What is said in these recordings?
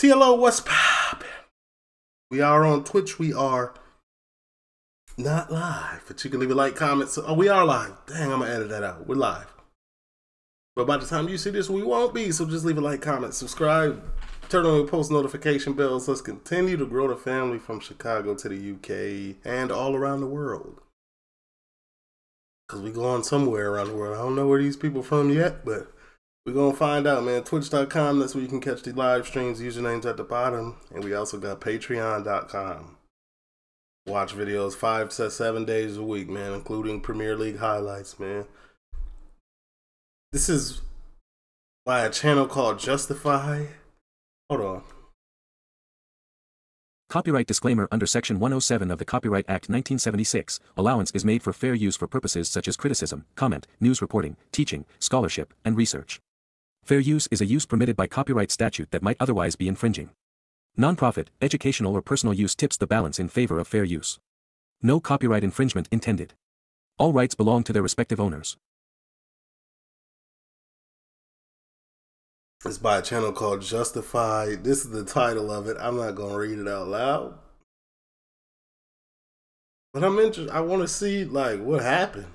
TLO, what's poppin'? We are on Twitch. We are not live, but you can leave a like, comment. So, oh, we are live. Dang, I'm gonna edit that out. We're live. But by the time you see this, we won't be. So just leave a like, comment, subscribe, turn on your post notification bells. Let's continue to grow the family from Chicago to the UK and all around the world. Cause we going somewhere around the world. I don't know where these people from yet, but we're gonna find out, man. Twitch.com, that's where you can catch the live streams, usernames at the bottom. And we also got patreon.com. Watch videos five to seven days a week, man, including Premier League highlights, man. This is by a channel called Justify. Hold on. Copyright disclaimer under Section 107 of the Copyright Act 1976, allowance is made for fair use for purposes such as criticism, comment, news reporting, teaching, scholarship, and research. Fair use is a use permitted by copyright statute that might otherwise be infringing. Nonprofit, educational or personal use tips the balance in favor of fair use. No copyright infringement intended. All rights belong to their respective owners. It's by a channel called Justify. This is the title of it. I'm not gonna read it out loud. But I'm interested. I want to see like what happened.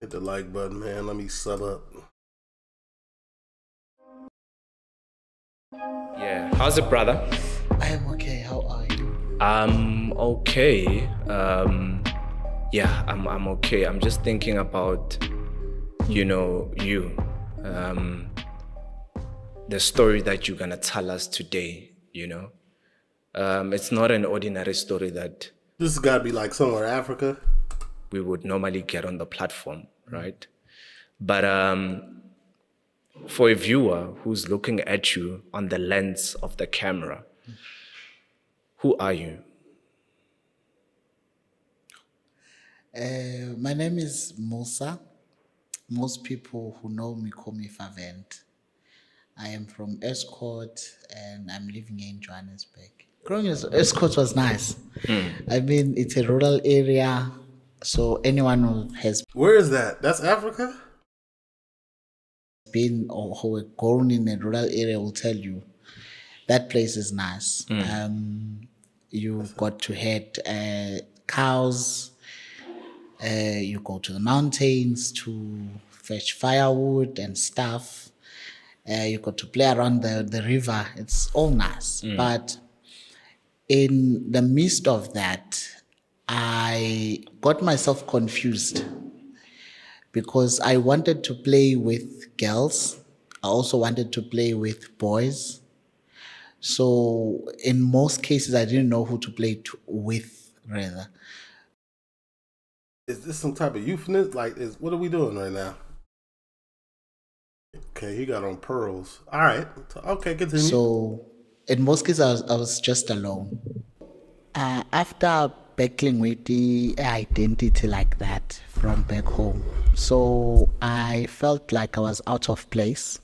Hit the like button, man. Let me sub up. Yeah. How's it, brother? I am okay. How are you? I'm okay. Um, yeah, I'm I'm okay. I'm just thinking about, you know, you, um, the story that you're gonna tell us today. You know, um, it's not an ordinary story that This has got to be like somewhere Africa. we would normally get on the platform, right? But um, for a viewer who's looking at you on the lens of the camera, who are you? Uh, my name is Musa. Most people who know me call me Favent. I am from Estcourt and I'm living in Johannesburg. Growing as Estcourt was nice. I mean, it's a rural area, so anyone who has Where is that? That's Africa. Been or who were grown in a rural area will tell you that place is nice. Um, you've got to head uh, cows. Uh, you go to the mountains to fetch firewood and stuff. Uh, you got to play around the, the river. It's all nice. But in the midst of that, I got myself confused because I wanted to play with girls. I also wanted to play with boys. So in most cases, I didn't know who to play to, with, rather. Is this some type of euphemism? Like, is what are we doing right now? Okay, he got on pearls. All right. Okay, continue. So in most cases, I was, I was just alone. Uh, after battling with the identity like that from back home, so I felt like I was out of place.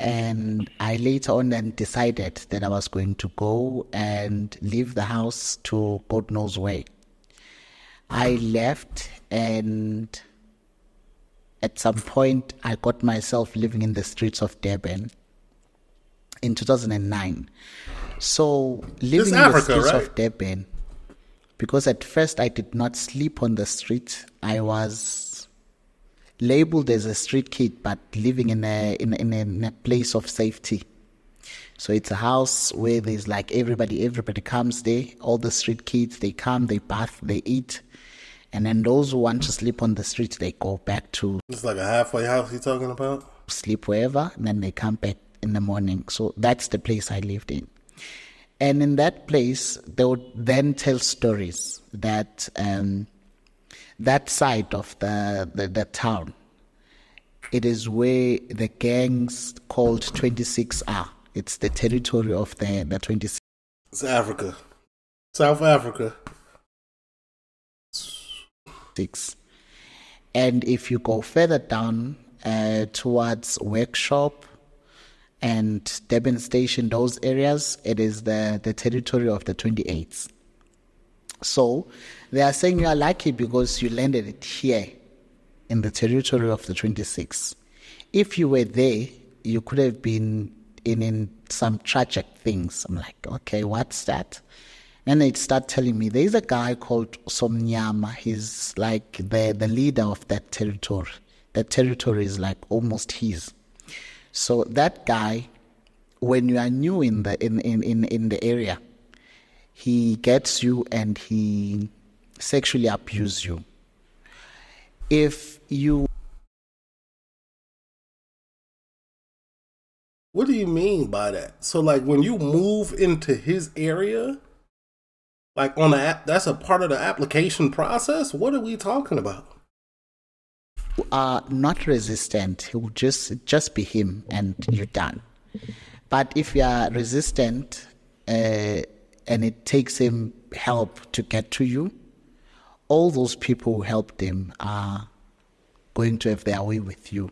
And I later on then decided that I was going to go and leave the house to God knows where. I left and at some point I got myself living in the streets of Durban in 2009. So living in the streets right? of Durban, because at first I did not sleep on the street. I was labeled as a street kid, but living in a in, a- in, a, in a place of safety. So it's a house where there's like everybody, everybody comes there. All the street kids, they come, they bath, they eat. And then those who want to sleep on the street, they go back to It's like a halfway house he talking about. sleep wherever, and then they come back in the morning. So that's the place I lived in. And in that place, they would then tell stories that um, that side of the, the, the town, it is where the gangs called 26 are. It's the territory of the, the 26. It's Africa, South Africa. Six. And if you go further down uh, towards Workshop and Durban Station, those areas, it is the, the territory of the 28s. So they are saying you are lucky because you landed it here in the territory of the 26. If you were there, you could have been in, in some tragic things. I'm like, okay, what's that? And they'd start telling me there's a guy called Somnyama. He's like the, the leader of that territory. That territory is like almost his. So that guy, when you are new in the in, in, in, in the area, he gets you and he sexually abuses you. If you What do you mean by that? So, like, when you move into his area, like on the app, that's a part of the application process. What are we talking about? Are not resistant, he will just just be him and you're done. But if you are resistant uh, and it takes him help to get to you, all those people who helped him are going to have their way with you.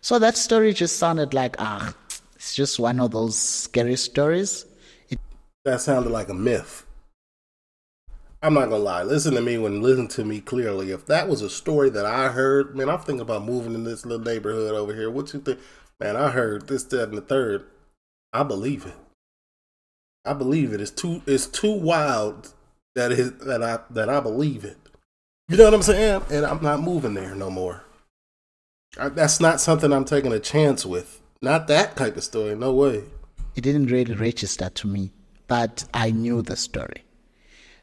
So that story just sounded like ah, it's just one of those scary stories. It, That sounded like a myth. I'm not gonna lie. Listen to me when listen to me clearly. If that was a story that I heard, man, I'm thinking about moving in this little neighborhood over here. What you think? Man, I heard this, that, and the third. I believe it. I believe it. It's too it's too wild that is that I that I believe it. You know what I'm saying? And I'm not moving there no more. I, that's not something I'm taking a chance with. Not that type of story. No way. it didn't really register to me, but I knew the story.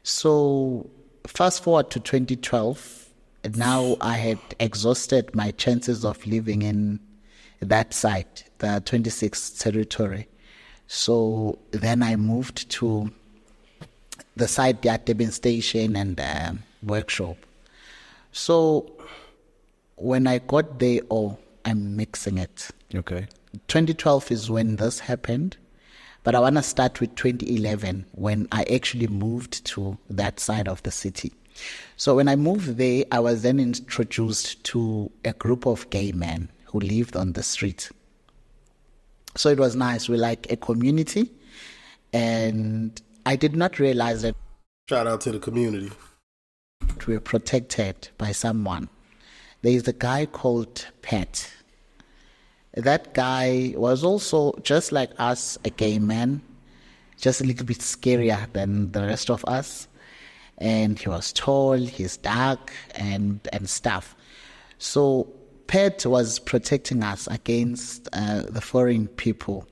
So, fast forward to 2012, now I had exhausted my chances of living in that site, the 26th territory. So then I moved to the site at Durban Station and um workshop. So when I got there, oh, I'm mixing it. Okay. 2012 is when this happened, but I want to start with 2011 when I actually moved to that side of the city. So when I moved there, I was then introduced to a group of gay men who lived on the street. So it was nice. We're like a community, and I did not realize that Shout out to the community. we were protected by someone. There is a guy called Pat. That guy was also just like us, a gay man, just a little bit scarier than the rest of us. And he was tall, he's dark, and and stuff. So Pet was protecting us against uh, the foreign people.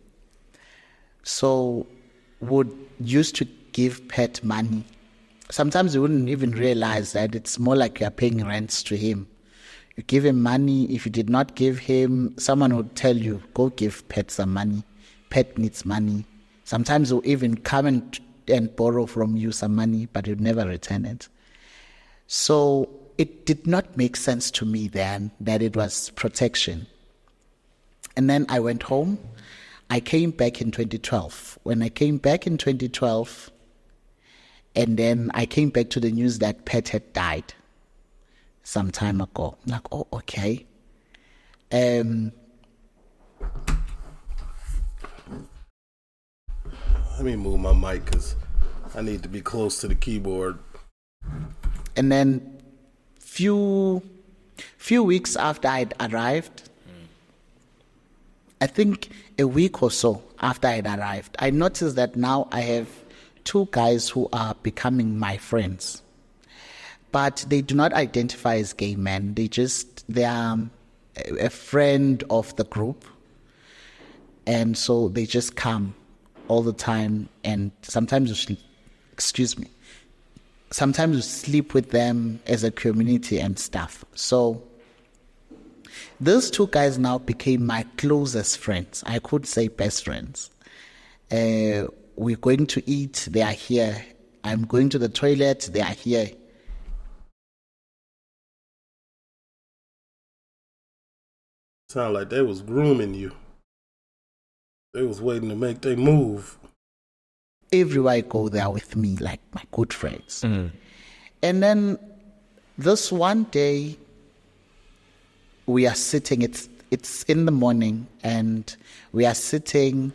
So would used to give Pet money. Sometimes you wouldn't even realize that it's more like you're paying rents to him. You give him money. If you did not give him, someone would tell you, go give Pet some money. Pet needs money. Sometimes he'll even come and, and borrow from you some money, but he'll never return it. So it did not make sense to me then that it was protection. And then I went home. I came back in 2012. When I came back in 2012, and then I came back to the news that Pet had died some time ago. I'm like, oh, okay. Um, Let me move my mic because I need to be close to the keyboard. and then few few weeks after I'd arrived, I think a week or so after I'd arrived, I noticed that now I have two guys who are becoming my friends. But they do not identify as gay men. They just they are um, a friend of the group. And so they just come all the time and sometimes you sleep, excuse me sometimes we sleep with them as a community and stuff. So those two guys now became my closest friends. I could say best friends. Uh, we're going to eat, they are here. I'm going to the toilet, they are here. Sound like they was grooming you. They was waiting to make their move. Everywhere I go, they are with me, like my good friends. Mm-hmm. And then this one day, we are sitting, it's, it's in the morning, and we are sitting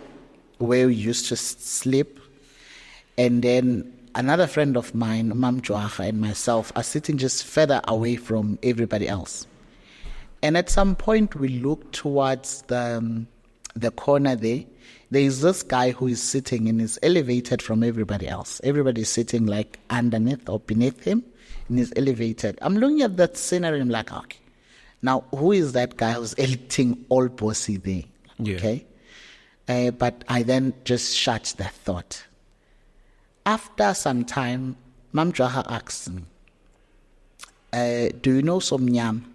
where we used to sleep. And then another friend of mine, Mam Joacha, and myself are sitting just further away from everybody else. And at some point, we look towards the, um, the corner there, there is this guy who is sitting and is elevated from everybody else. Everybody's sitting like underneath or beneath him and he's elevated. I'm looking at that scenery and I'm like, okay. Now, who is that guy who's editing all bossy there? Yeah. Okay. Uh, but I then just shut that thought. After some time, Mam Jaha asked me, uh, Do you know some Somnyam?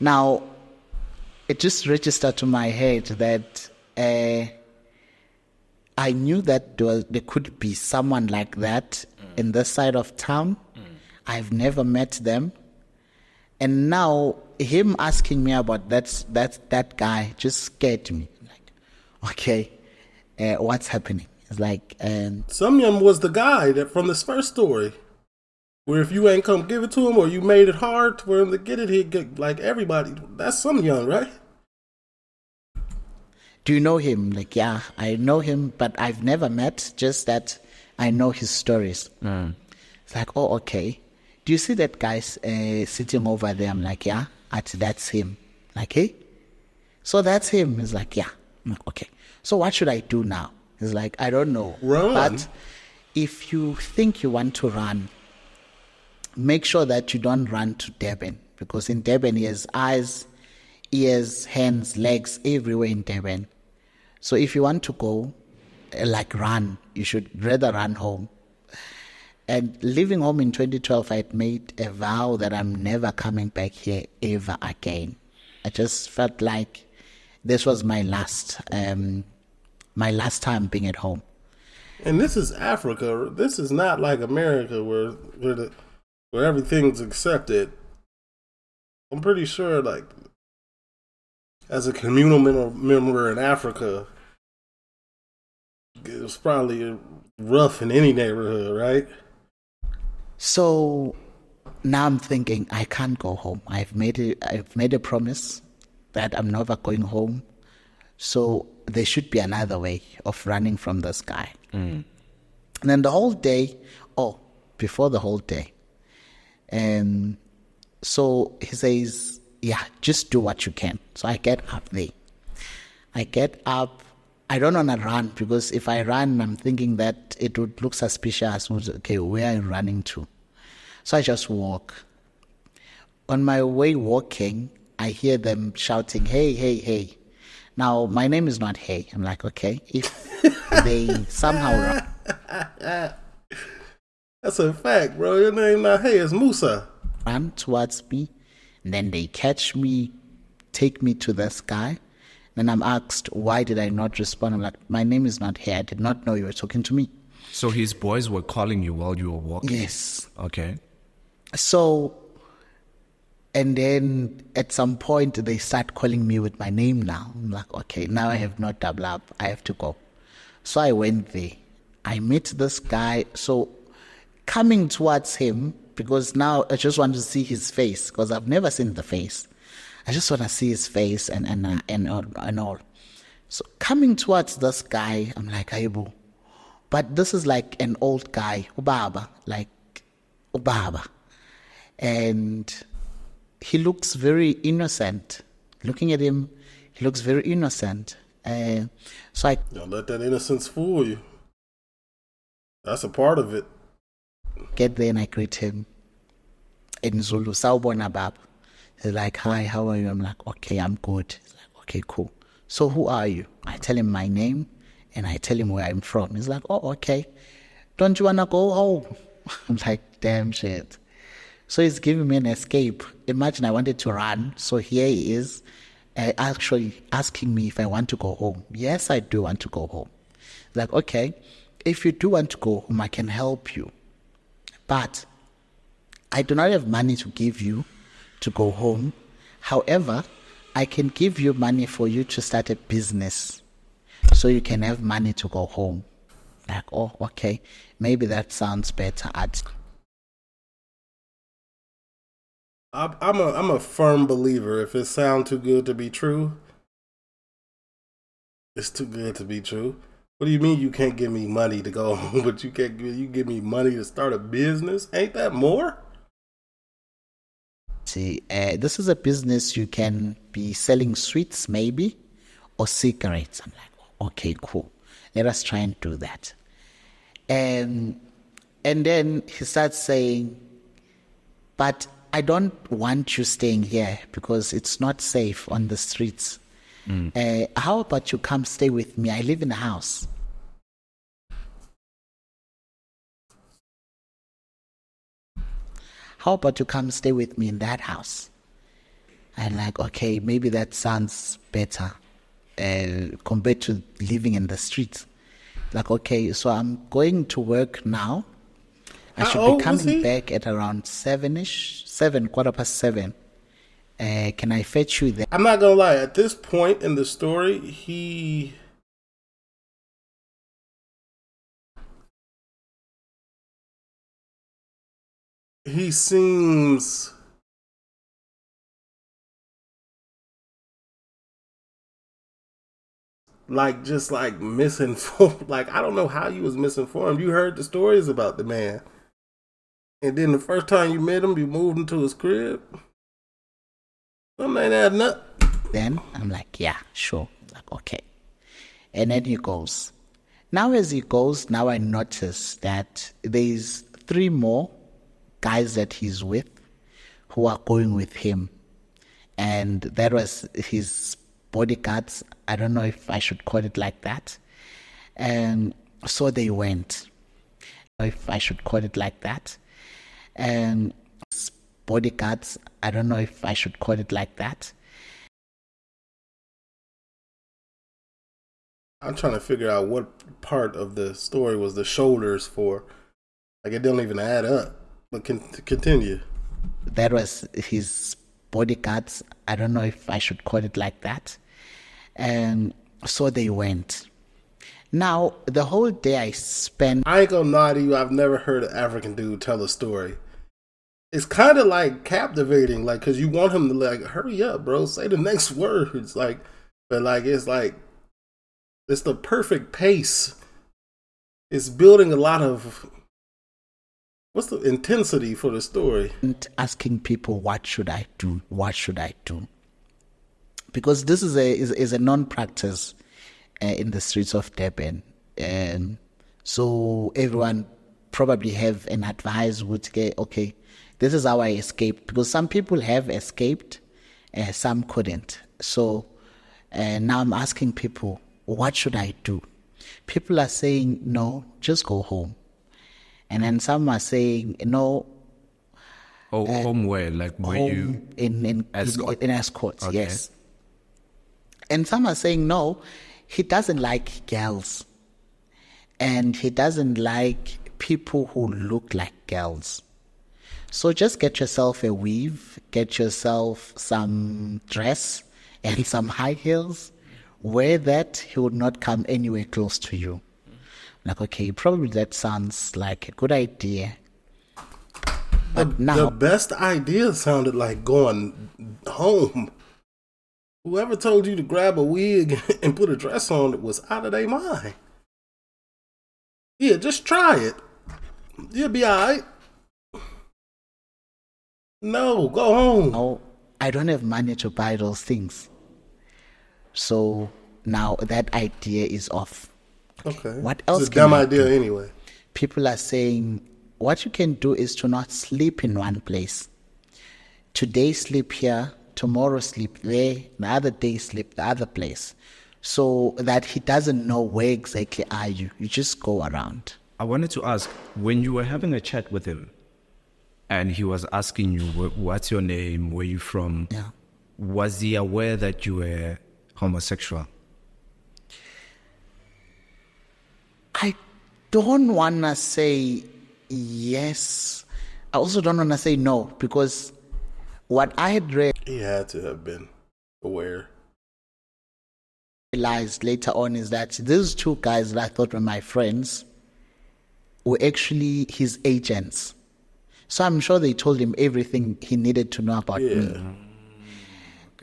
Now, it just registered to my head that uh, I knew that there, was, there could be someone like that in this side of town. I've never met them. And now him asking me about that that that guy just scared me. Like, okay, uh, what's happening? It's like, um, Sumyum was the guy that from this first story, where if you ain't come give it to him or you made it hard for him to get it, he'd get like everybody. That's some young, right? do you know him? Like, yeah, I know him, but I've never met. Just that I know his stories. It's like, oh, okay. Do you see that guy uh, sitting over there? I'm like, yeah, at, that's him. Like, hey, so that's him. He's like, yeah. I'm like, okay. So what should I do now? He's like, I don't know. Run. But if you think you want to run, make sure that you don't run to Durban because in Durban he has eyes, ears, hands, legs everywhere in Durban. So if you want to go, uh, like run, you should rather run home. And leaving home in 2012, I had made a vow that I'm never coming back here ever again. I just felt like this was my last, um, my last time being at home. And this is Africa. This is not like America where where the, where everything's accepted. I'm pretty sure, like as a communal member, member in Africa, it's probably rough in any neighborhood, right? So now I'm thinking I can't go home. I've made a, I've made a promise that I'm never going home. So there should be another way of running from this guy. Mm. And then the whole day, oh, before the whole day, um, so he says, yeah, just do what you can. So I get up there. I get up. I don't want to run because if I run, I'm thinking that it would look suspicious. Okay, where are you running to? So I just walk. On my way walking, I hear them shouting, hey, hey, hey. Now, my name is not Hey. I'm like, okay, if they somehow That's a fact, bro. Your name not Hey, it's Musa. run towards me, and then they catch me, take me to this guy. Then I'm asked, why did I not respond? I'm like, my name is not here. I did not know you were talking to me. So his boys were calling you while you were walking? Yes. Okay. So, and then at some point they start calling me with my name now. I'm like, okay, now I have not double up. I have to go. So I went there. I met this guy. So coming towards him, because now I just want to see his face, because I've never seen the face. I just want to see his face and and uh, and all, and all. So coming towards this guy, I'm like, Aibu. But this is like an old guy, Ubaba, like Ubaba. And he looks very innocent. Looking at him, he looks very innocent. Uh, so I Don't let that innocence fool you. That's a part of it. Get there and I greet him in Zulu. Sawubona baba. He's like, hi, how are you? I'm like, okay, I'm good. He's like, okay, cool. So who are you? I tell him my name and I tell him where I'm from. He's like, oh, okay. Don't you wanna go home? I'm like, damn shit. So he's giving me an escape. Imagine I wanted to run. So here he is, uh, actually asking me if I want to go home. Yes, I do want to go home. Like, okay, if you do want to go home, I can help you. But I do not have money to give you to go home. However, I can give you money for you to start a business so you can have money to go home. Like, oh, okay, maybe that sounds better. I'm a I'm a firm believer. If it sounds too good to be true, it's too good to be true. What do you mean you can't give me money to go home, but you can't give you give me money to start a business? Ain't that more? See, uh, this is a business you can be selling sweets, maybe. or cigarettes. I'm like, okay, cool. Let us try and do that. And and then he starts saying, but I don't want you staying here because it's not safe on the streets. Uh, how about you come stay with me? I live in a house. How about you come stay with me in that house? And like, okay, maybe that sounds better uh, compared to living in the streets. Like, okay, so I'm going to work now. I should be coming back at around seven ish, seven, quarter past seven. Uh, can I fetch you there? I'm not gonna lie. At this point in the story, he he seems like just like misinformed. Like I don't know how you was misinformed. You heard the stories about the man, and then the first time you met him, you moved into his crib. Adding up. Then I'm like, yeah, sure. Like, okay. And then he goes. Now, as he goes, now I notice that there's three more guys that he's with who are going with him. And that was his bodyguards. I don't know if I should call it like that. And so they went. If I should call it like that. And bodyguards, I don't know if I should call it like that. I'm trying to figure out what part of the story was the shoulders for. Like it don't even add up. But con- continue. that was his bodyguards. I don't know if I should call it like that. And so they went. Now, the whole day I spent, I ain't gonna lie to you. I've never heard an African dude tell a story. It's kind of like captivating, like because you want him to like hurry up, bro. Say the next words, like, but like it's like it's the perfect pace. It's building a lot of what's the intensity for the story. asking people, what should I do? What should I do? Because this is a, is, is a non-practice uh, in the streets of Durban. Um, so everyone probably have an advice would get, okay, this is how I escaped. Because some people have escaped, uh, some couldn't. So uh, now I'm asking people, what should I do? People are saying, no, just go home. And then some are saying, no, Oh, home where? Like where home you? in in Estcourt. in, in escorts, Okay. yes. And some are saying no, he doesn't like girls, and he doesn't like people who look like girls. So just get yourself a weave, get yourself some dress and some high heels. Wear that, he would not come anywhere close to you. Like, okay, probably that sounds like a good idea. But now, The best idea sounded like going home. Whoever told you to grab a wig and put a dress on it was out of their mind. Yeah, just try it. You'll be alright. No, go home. No, I don't have money to buy those things. So now that idea is off. Okay. What It's else a can dumb I idea do? anyway. People are saying what you can do is to not sleep in one place. Today sleep here, tomorrow sleep there, the other day sleep the other place. So that he doesn't know where exactly are you. You just go around. I wanted to ask when you were having a chat with him, and he was asking you, "What's your name? Where you from?" Yeah. Was he aware that you were homosexual? I don't want to say yes. I also don't want to say no because what I had read, He had to have been aware. realized later on is that these two guys that I thought were my friends were actually his agents. So I'm sure they told him everything he needed to know about Yeah. me.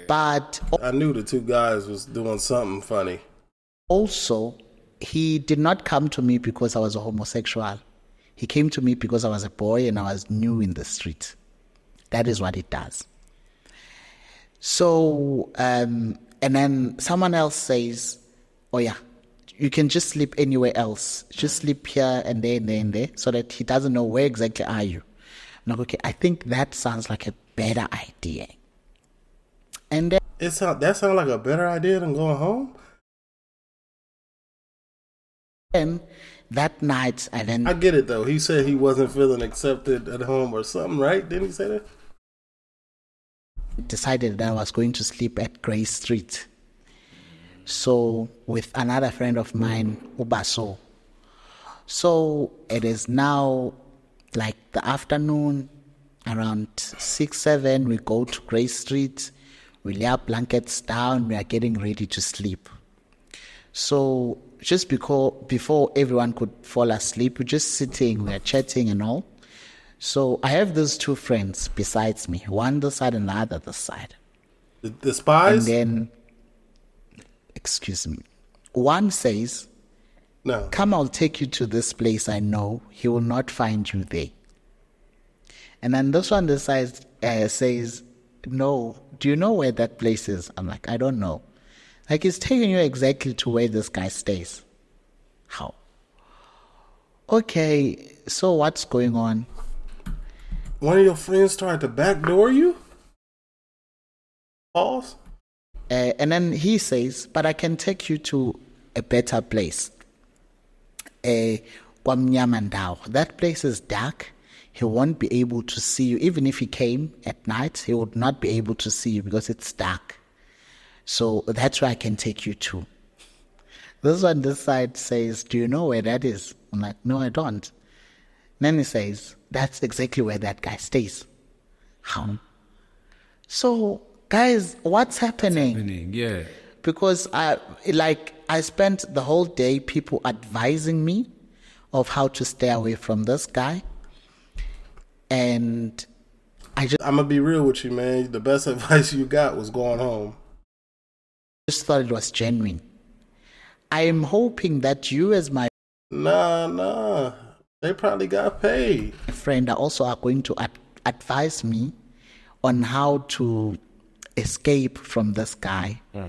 But I knew the two guys was doing something funny. also, he did not come to me because I was a homosexual. He came to me because I was a boy and I was new in the street. That is what it does. So, um, And then someone else says, Oh, yeah, you can just sleep anywhere else. Just sleep here and there and there and there so that he doesn't know where exactly are you. Like, okay, I think that sounds like a better idea. And then It sound that sounds like a better idea than going home. And that night, I then I get it though. He said he wasn't feeling accepted at home or something, right? Didn't he say that? decided that I was going to sleep at Grey Street. So, with another friend of mine, Ubaso. So, it is now like the afternoon, around 6 7. We go to Grey Street, we lay our blankets down, we are getting ready to sleep. So, just because, before everyone could fall asleep, we're just sitting, we're chatting and all. So I have these two friends besides me, one this side and the other this side. The, the spies? And then, excuse me, one says, no. Come, I'll take you to this place I know. He will not find you there. And then this one side uh, says, No, do you know where that place is? I'm like, I don't know. Like, he's taking you exactly to where this guy stays. How? Okay, so what's going on? One of your friends tried to backdoor you? Pause. Uh, and then he says, But I can take you to a better place. Kwamnyamandao. That place is dark. He won't be able to see you. Even if he came at night, he would not be able to see you because it's dark. So that's where I can take you to. This one, this side says, Do you know where that is? I'm like, No, I don't. Then he says, That's exactly where that guy stays. How? So, guys, what's happening? Happening, Yeah. Because I like I spent the whole day people advising me of how to stay away from this guy. And I just, I'm gonna be real with you, man. The best advice you got was going home. just thought it was genuine. I am hoping that you as my Nah, nah. They probably got paid. friend are also are going to ad- advise me on how to escape from this guy. Hmm.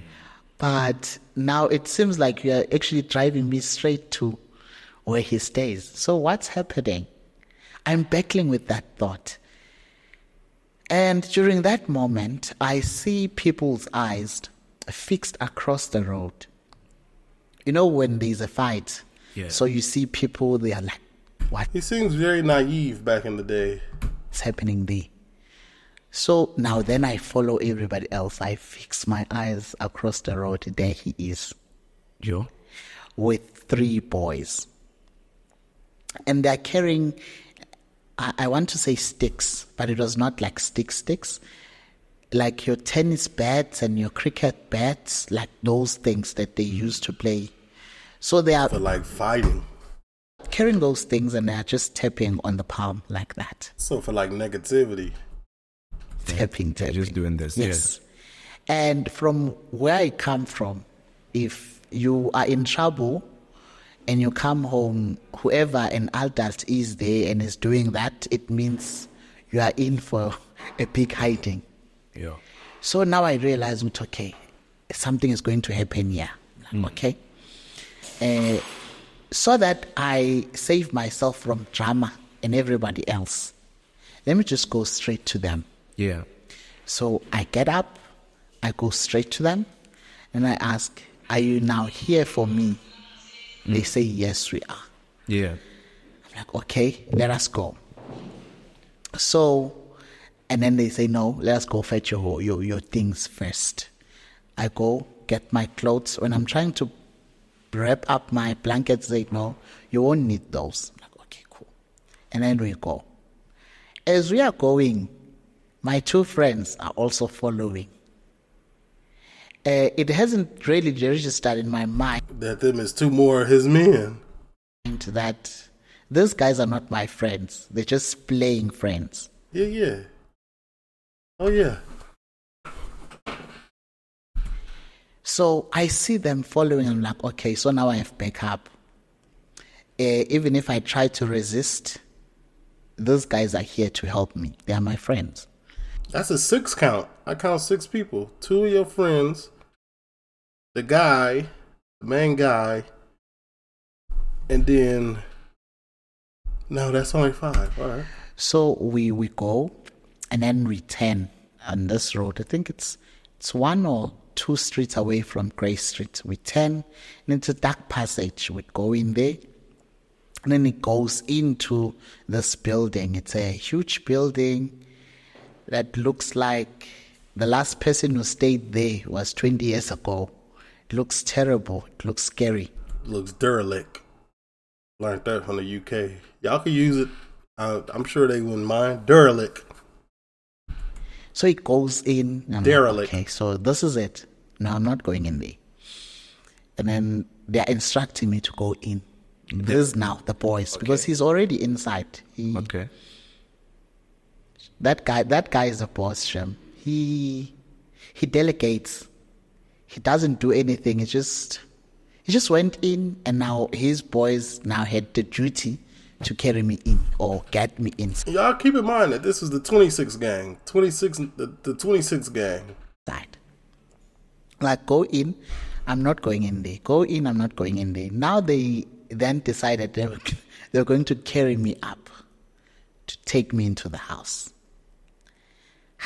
But now it seems like you are actually driving me straight to where he stays. So what's happening? I'm battling with that thought. And during that moment, I see people's eyes fixed across the road. You know, when there's a fight, Yeah. so you see people, they are like, what He seems very naive back in the day. is happening there? So now then I follow everybody else. I fix my eyes across the road. There he is Joe? with three boys. And they're carrying, I, I want to say sticks, but it was not like stick sticks. Like your tennis bats and your cricket bats, like those things that they used to play. So they are For like fighting. carrying those things and they are just tapping on the palm like that. So for like negativity. Tapping, tapping. just doing this. Yes. And from where I come from, if you are in trouble and you come home, whoever an adult is there and is doing that, it means you are in for a big hiding. Yeah. So now I realize, okay, something is going to happen here. Okay. Uh, so that I save myself from drama and everybody else, let me just go straight to them. Yeah. So I get up, I go straight to them, and I ask, Are you now here for me? Mm. They say, Yes, we are. Yeah. I'm like, Okay, let us go. So, and then they say, No, let us go fetch your, your, your things first. I go get my clothes. When I'm trying to wrap up my blankets, they know you won't need those. I'm like, Okay, cool. And then we go. As we are going, my two friends are also following. Uh, it hasn't really registered in my mind That them is two more of his men. And that those guys are not my friends. They're just playing friends. Yeah, yeah. Oh yeah. So I see them following. I'm like, okay, so now I have backup. Uh, even if I try to resist, those guys are here to help me. They are my friends. That's a six count. I count six people. Two of your friends the guy, the main guy, and then no, that's only five. All right. So we we go, and then we turn on this road. I think it's it's one or two streets away from Grey Street. We turn, and it's a dark passage. We go in there, and then it goes into this building. It's a huge building that looks like the last person who stayed there was 20 years ago. It looks terrible. It looks scary. It looks derelict. Learned that from the UK. Y'all can use it. Uh, I'm sure they wouldn't mind. Derelict. So it goes in. I'm like, Derelict. okay, so this is it. No, I'm not going in there. And then they're instructing me to go in. This is now the boys because he's already inside. He, Okay. That guy, that guy is a boss, Shem. He he delegates. He doesn't do anything. He just he just went in, and now his boys now had the duty to carry me in or get me in. Y'all keep in mind that this is the 26 gang. 26, the, the 26 gang. That Like go in, I'm not going in there. Go in, I'm not going in there. Now they then decided they were they were going to carry me up to take me into the house.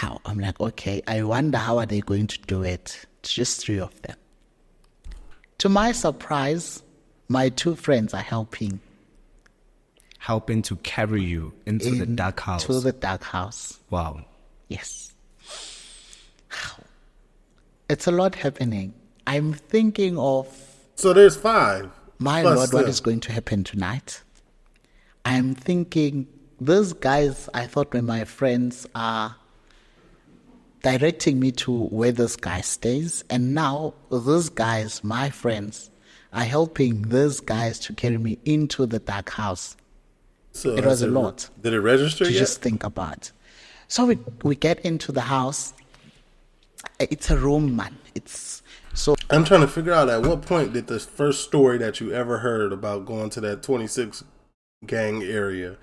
How? I'm like, okay, I wonder how are they going to do it? It's just three of them. To my surprise, my two friends are helping Helping to carry you into the dark house. To the dark house. wow. Yes. It's a lot happening. I'm thinking of So there's five. My Plus Lord, what them. going to happen tonight? I'm thinking these guys I thought were my friends are directing me to where this guy stays, and now these guys, my friends, are helping these guys to carry me into the dark house So it was has a lot. Did it register to yet? just think about. So we we get into the house. It's a room, man. It's so I'm trying to figure out at what point did the first story that you ever heard about going to that 26 gang area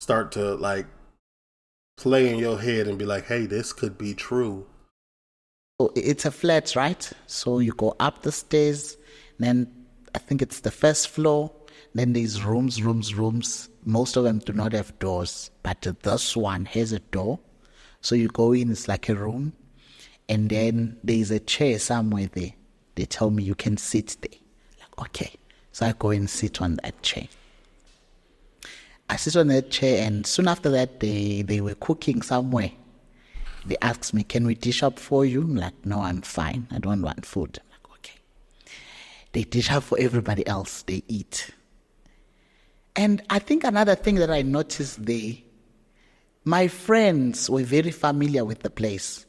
start to like play in your head and be like, hey, this could be true. So it's a flat, right? So you go up the stairs, then I think it's the first floor. Then there's rooms, rooms, rooms. Most of them do not have doors, but this one has a door. So you go in, it's like a room, and then there's a chair somewhere there. They tell me you can sit there. Like, okay. So I go and sit on that chair. I sit on that chair, and soon after that, they, they were cooking somewhere. They asked me, Can we dish up for you? I'm like, No, I'm fine. I don't want food. I'm like, Okay. They dish up for everybody else, they eat. And I think another thing that I noticed there, my friends were very familiar with the place.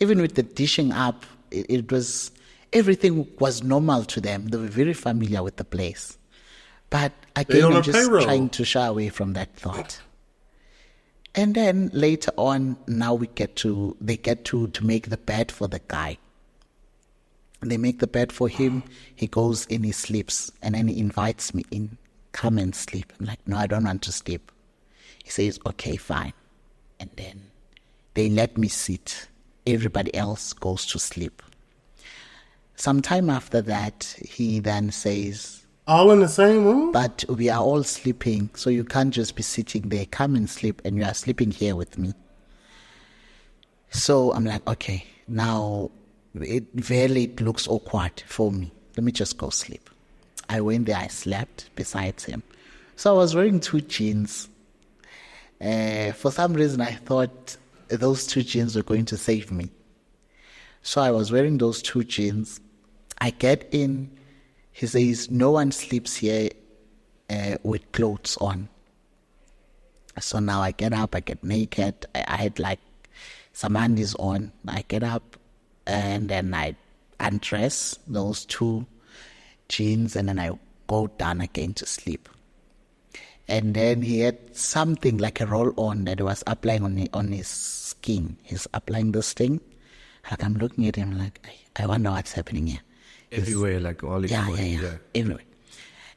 Even with the dishing up, it, it was everything was normal to them. They were very familiar with the place. But again, I'm just payroll. trying to shy away from that thought. And then later on, now we get to they get to to make the bed for the guy. They make the bed for him. He goes in, he sleeps, and then he invites me in. Come and sleep. I'm like, no, I don't want to sleep. He says, okay, fine. And then they let me sit. Everybody else goes to sleep. Sometime after that, he then says, All in the same room? but we are all sleeping, so you can't just be sitting there. Come and sleep, and you are sleeping here with me. So I'm like, okay, now it really looks awkward for me. Let me just go sleep. I went there, I slept beside him. So I was wearing two jeans. Uh, for some reason, I thought those two jeans were going to save me. So I was wearing those two jeans. I get in. He says, No one sleeps here uh, with clothes on. So now I get up, I get naked. I, I had like some undies on. I get up and then I undress those two jeans and then I go down again to sleep. And then he had something like a roll on that was applying on, hi- on his skin. He's applying this thing. Like I'm looking at him like, I, I wonder what's happening here. He's- Everywhere, like all yeah, everywhere. yeah, yeah, everywhere.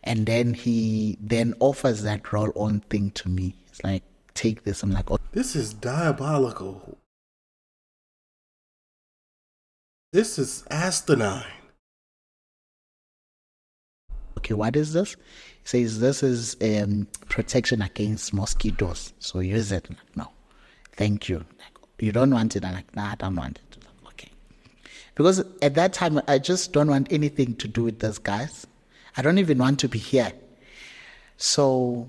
And then he then offers that roll on thing to me. It's like, take this. I'm like, oh, This is diabolical. This is asinine. okay, what is this? He says, this is um, protection against mosquitoes. So use it. I'm like, no, thank you. Like, you don't want it? I'm like, nah, I don't want it. Because at that time, I just don't want anything to do with those guys. I don't even want to be here. So,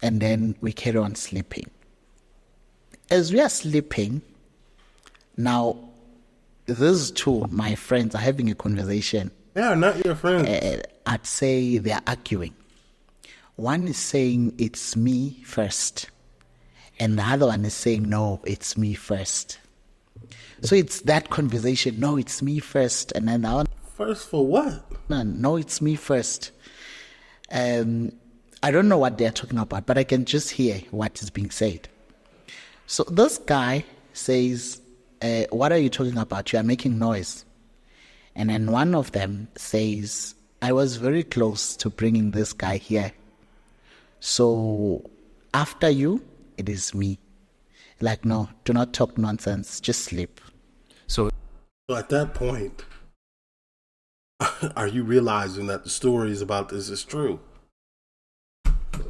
and then we carry on sleeping. As we are sleeping, now these two, my friends, are having a conversation. Are not your friends. Uh, I'd say they're arguing. One is saying it's me first, and the other one is saying no, it's me first. So it's that conversation. No, it's me first, and then the other First for what? no, no, it's me first. Um, I don't know what they're talking about, but I can just hear what is being said. So this guy says, uh, What are you talking about? You are making noise. And then one of them says, I was very close to bringing this guy here. So after you, it is me. Like, no, do not talk nonsense, just sleep. So So at that point, are you realizing that the stories about this is true?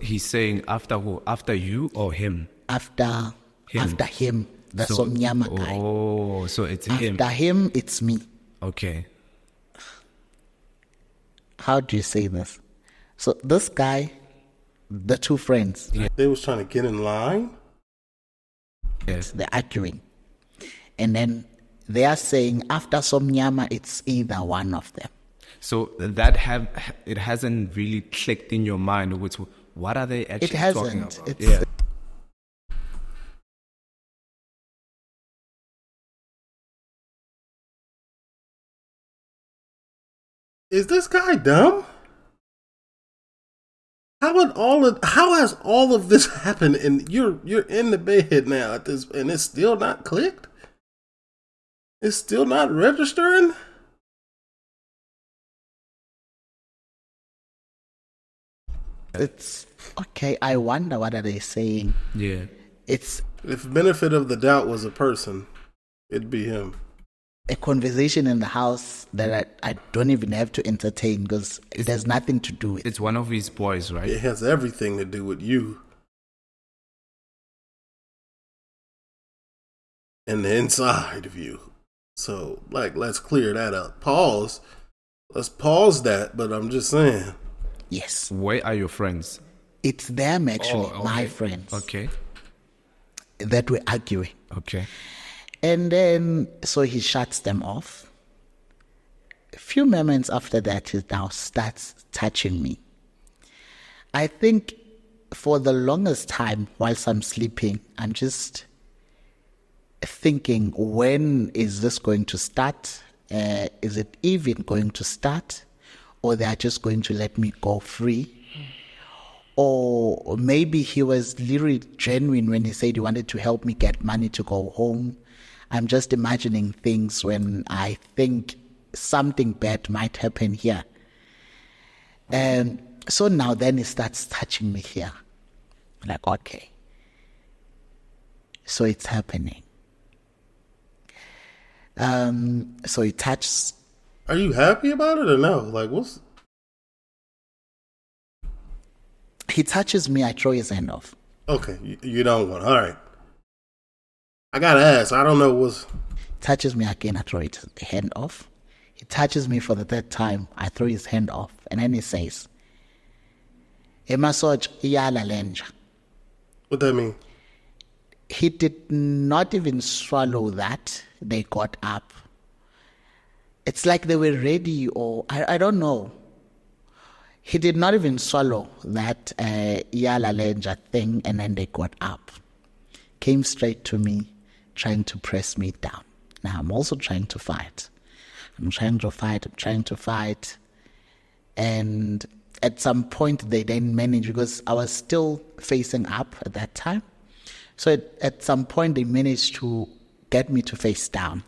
he's saying after who? After you or him? After Him. after him, the So- Somnyama guy. Oh, so it's him. After him, it's me. Okay. How do you say this? So this guy, the two friends, They was trying to get in line. Yes. they're arguing. And then they are saying after Somnyama, it's either one of them. So that have it hasn't really clicked in your mind. Which what are they actually talking hasn't. about? It's- yeah. Is this guy dumb? How would all of how has all of this happened and you're you're in the bed now at this and it's still not clicked? It's still not registering? It's okay. I wonder what are they saying. Yeah. It's If benefit of the doubt was a person, it'd be him. A conversation in the house that I, I don't even have to entertain because it has nothing to do with it. It's one of his boys, right? It has everything to do with you. And the inside of you. So, like, let's clear that up. Pause. Let's pause that, but I'm just saying. Yes, Where are your friends? it's them actually, Oh, my okay. friends, Okay. that were arguing. Okay. And then, so he shuts them off. A few moments after that, he now starts touching me. I think for the longest time, whilst I'm sleeping, I'm just thinking, when is this going to start? Uh, is it even going to start? Or they are just going to let me go free? or maybe he was literally genuine when he said he wanted to help me get money to go home. I'm just imagining things when I think something bad might happen here. And so now then he starts touching me here. Like, okay. So it's happening. Um, so he touches Are you happy about it or no? Like, what's. he touches me, I throw his hand off. Okay, you, you don't want. All right. I gotta ask. I don't know what's. touches me again, I throw his hand off. He touches me for the third time, I throw his hand off, and then he says, Emasoj iyala lenja. What that mean? He did not even swallow that. They got up. It's like they were ready, or I, I don't know. He did not even swallow that uh, iyala lenja thing, and then they got up. Came straight to me, trying to press me down. Now I'm also trying to fight. I'm trying to fight. I'm trying to fight, and at some point they didn't manage because I was still facing up at that time. So at, at some point they managed to get me to face down.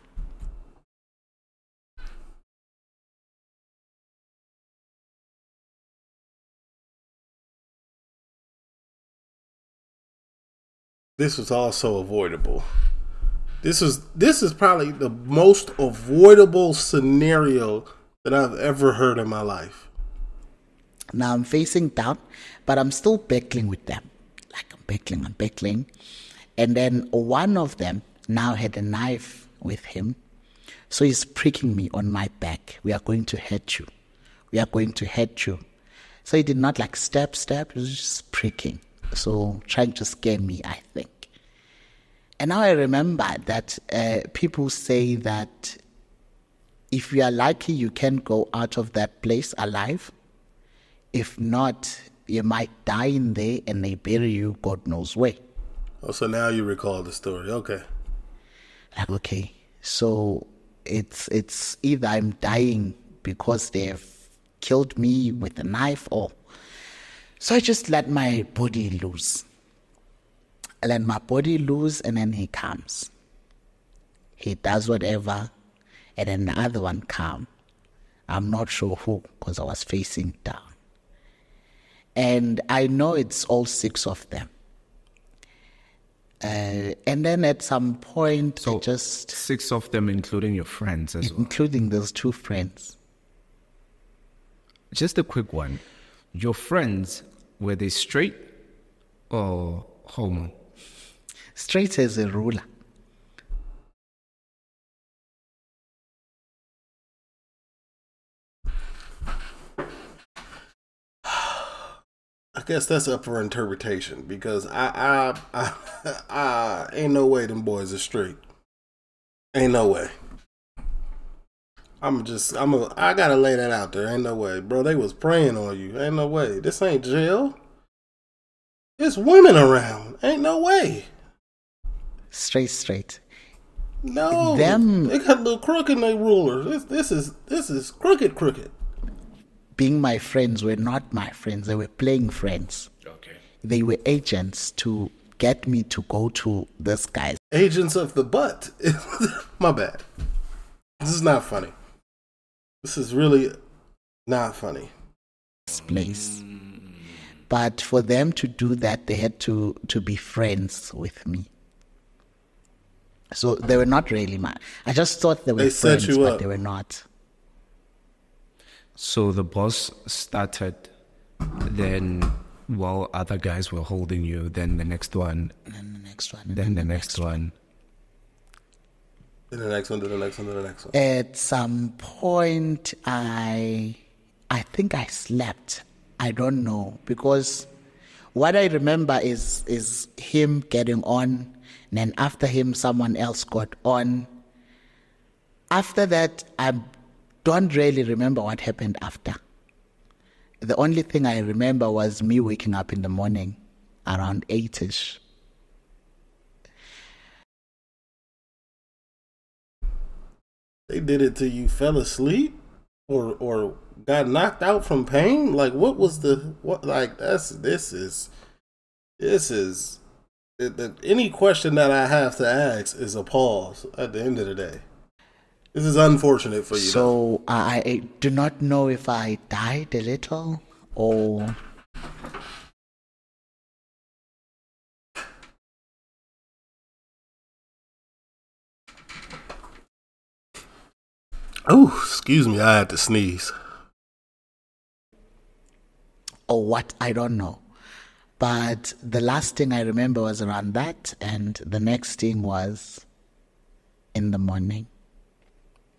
This was also avoidable. This is this is probably the most avoidable scenario that I've ever heard in my life. Now I'm facing down, but I'm still battling with them. Like I'm battling, I'm battling. And then one of them now had a knife with him. So he's pricking me on my back. We are going to hurt you. We are going to hurt you. So he did not like step, step, he was just pricking. So trying to scare me, I think. And now I remember that uh, people say that if you are lucky, you can go out of that place alive. If not, you might die in there and they bury you God knows where. Oh, so now you recall the story. Okay. Like, okay, so it's it's either I'm dying because they've killed me with a knife or so I just let my body loose. Let my body loose and then he comes. He does whatever and then the other one come. I'm not sure who because I was facing down. And I know it's all six of them. Uh, and then at some point, So just six of them, including your friends as well. including those two friends. Just a quick one. Your friends, were they straight or homo? Straight as a ruler. I guess that's up for interpretation because I, I, I, I, ain't no way them boys are straight. Ain't no way. I'm just, I'm a, I gotta lay that out there. Ain't no way, bro. They was preying on you. Ain't no way. This ain't jail. There's women around. Ain't no way. Straight, straight. No, Them- They got a little crook in their ruler. This, this is, this is crooked, crooked. Being my friends were not my friends, they were playing friends. Okay. They were agents to get me to go to this guy's Agents of the butt. My bad. This is not funny. This is really not funny. This place. But for them to do that, they had to, to be friends with me. So they were not really my. I just thought they were They set friends, you but up. they were not. So the boss started, then while other guys were holding you, then the next one, then the next one. then the next one. Then the next one, then the next one, then the next one. At some point, I, I think I slept. I don't know because what I remember is is him getting on, and then after him, someone else got on. After that, I don't really remember what happened after. The only thing I remember was me waking up in the morning around eight-ish. They did it till you fell asleep or or got knocked out from pain. Like what was the what? Like that's this is this is it, any question that I have to ask is a pause at the end of the day. This is unfortunate for you. So I, I do not know if I died a little or Oh, excuse me, I had to sneeze. Or what I don't know. But the last thing I remember was around that, and the next thing was in the morning.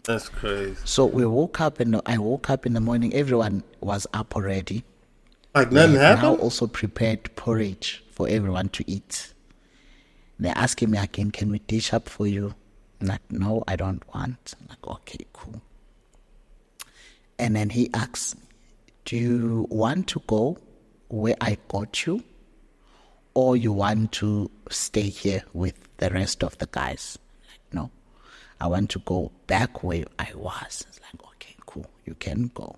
That's crazy. So we woke up, and I woke up in the morning. Everyone was up already. Like nothing had now also prepared porridge for everyone to eat. They're asking me again, can we dish up for you? I'm like, no, I don't want. I'm like, okay, cool. And then he asks, do you want to go where I got you? Or you want to stay here with the rest of the guys? Like, no, I want to go back where I was. It's like, okay, cool, you can go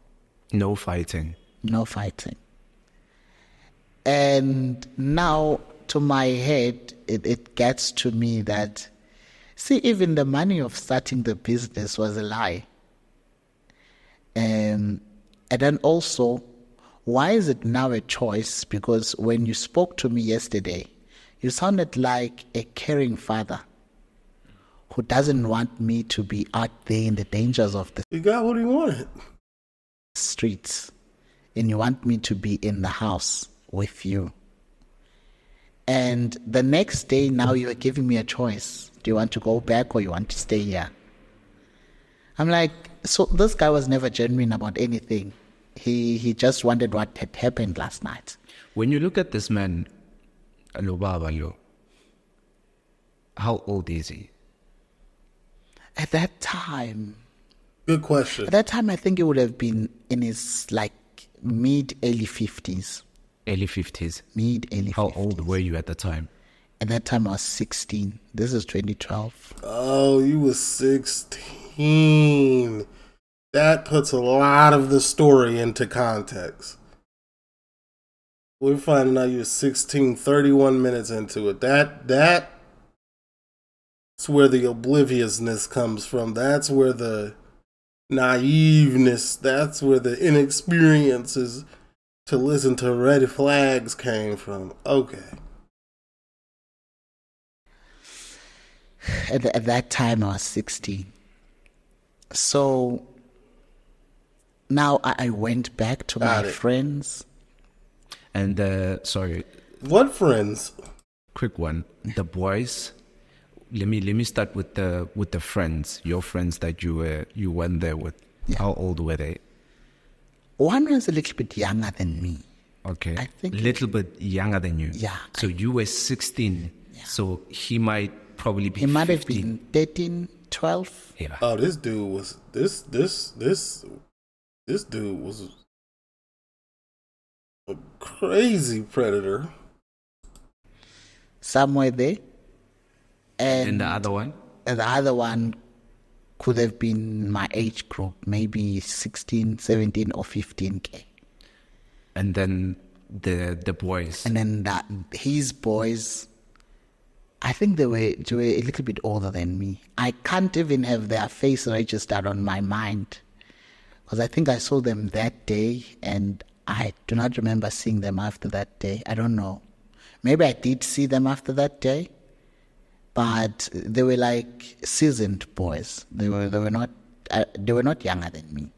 No fighting. no fighting. And now, to my head, it, it gets to me that, see, even the money of starting the business was a lie. Um, and then also, why is it now a choice? Because when you spoke to me yesterday, you sounded like a caring father who doesn't want me to be out there in the dangers of the He got what he wanted. streets. and you want me to be in the house with you. And the next day, now you are giving me a choice. Do you want to go back or you want to stay here? I'm like, so this guy was never genuine about anything. He he just wondered what had happened last night. When you look at this man, lo lo, how old is he? At that time, Good question. at that time, I think he would have been in his like mid early fifties. Early 50s. Mid early. How 50s. old were you at the time? At that time, I was sixteen. This is 2012. Oh, you were 16. That puts a lot of the story into context. We're finding out you were 16, 31 minutes into it. That that that's where the obliviousness comes from. That's where the naiveness, that's where the inexperiences to listen to red flags came from. Okay. At, at that time, I was 16. So now I, I went back to Got my it. friends. And uh, sorry, What friends? quick one. The boys. Let me let me start with the with the friends. Your friends that you were you went there with. How old were they? One was a little bit younger than me. Okay, I think- a little bit younger than you. Yeah, So you were sixteen. So he might probably be. He might have been 13, 12. Yeah. Oh, this dude was this this this this dude was a crazy predator. somewhere there. And, and the other one. and the other one could have been my age group, maybe 16, 17, or 15K. and then the the boys. And then that, his boys, I think they were, they were a little bit older than me. I can't even have their face registered on my mind because I think I saw them that day and I do not remember seeing them after that day. I don't know. Maybe I did see them after that day, but they were like seasoned boys. They were they were not uh, they were not younger than me.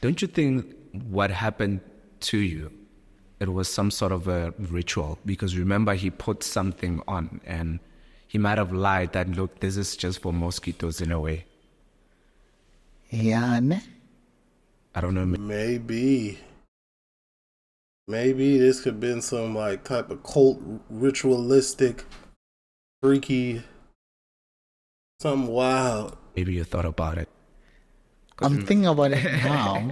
Don't you think what happened to you? It was some sort of a ritual because remember he put something on and he might have lied that look this is just for mosquitoes in a way. Yeah, ne? I don't know. Maybe. Maybe this could have been some like type of cult ritualistic freaky something wild. Maybe you thought about it I'm thinking about it now.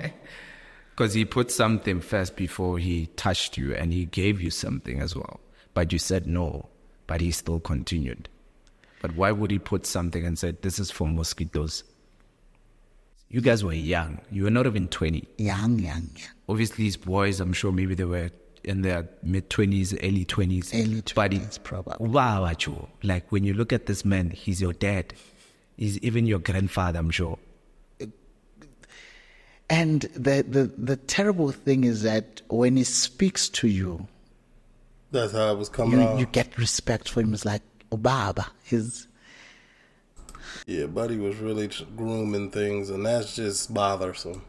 because he put something first before he touched you and he gave you something as well. But you said no, but he still continued. But why would he put something and said this is for mosquitoes? You guys were young. You were not even 20. young, young, young. obviously these boys i'm sure maybe they were in their mid 20s early 20s Early but 20s, probably. wow Achu, like when you look at this man he's your dad he's even your grandfather i'm sure And the, the, the terrible thing is that when he speaks to you, That's how I was coming you, off. you get respect for him. It's like, oh, Obaba. He's, Yeah, Buddy was really grooming things, and that's just bothersome.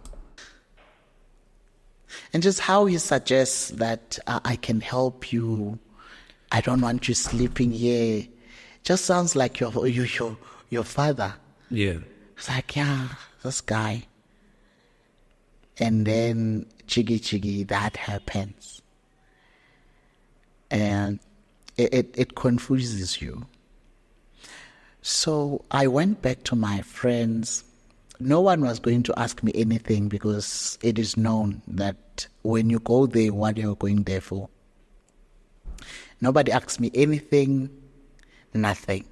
and just how he suggests that uh, I can help you. I don't want you sleeping here. Just sounds like your, your, your, your father. yeah It's like, yeah, this guy. And then chiggy chiggy, that happens. And it, it, it confuses you. So I went back to my friends. No one was going to ask me anything because it is known that when you go there, what you're going there for. Nobody asked me anything, nothing.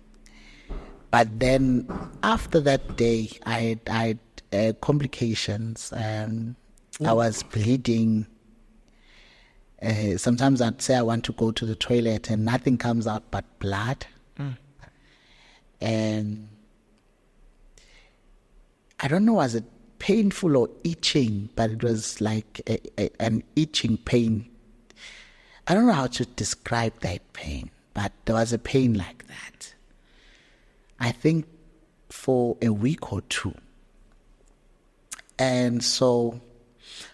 But then after that day, I had, I had uh, complications. Um, I was bleeding. Uh, sometimes I'd say I want to go to the toilet and nothing comes out but blood. And I don't know, was it painful or itching? But it was like a, a, an itching pain. I don't know how to describe that pain, but there was a pain like that. I think for a week or two. And so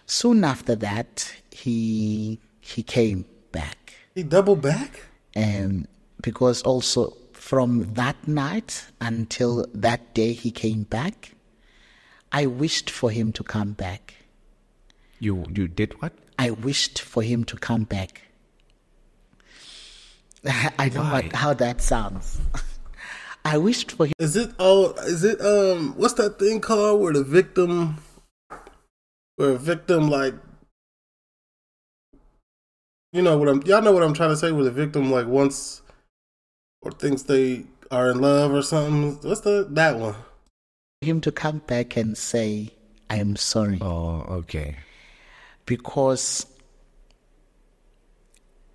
Soon after that, he he came back. He doubled back? And because also from that night until that day he came back, I wished for him to come back. You you did what? I wished for him to come back. I know what, Why? how that sounds. I wished for him. Is it oh is it um what's that thing called where the victim where a victim like you know what I'm y'all know what I'm trying to say where the victim like wants or thinks they are in love or something. What's the that one? him to come back and say, I am sorry. Oh, okay. because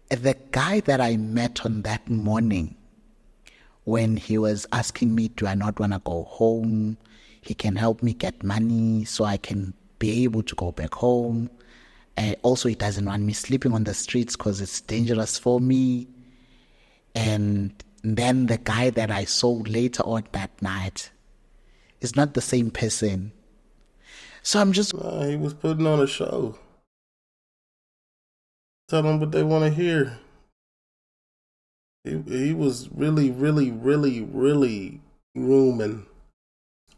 the guy that I met on that morning, when he was asking me, Do I not want to go home? He can help me get money so I can be able to go back home. Uh, also, he doesn't want me sleeping on the streets because it's dangerous for me. And then the guy that I saw later on that night is not the same person. So I'm just Nah, he was putting on a show. Tell them what they want to hear. He he was really, really, really, really grooming.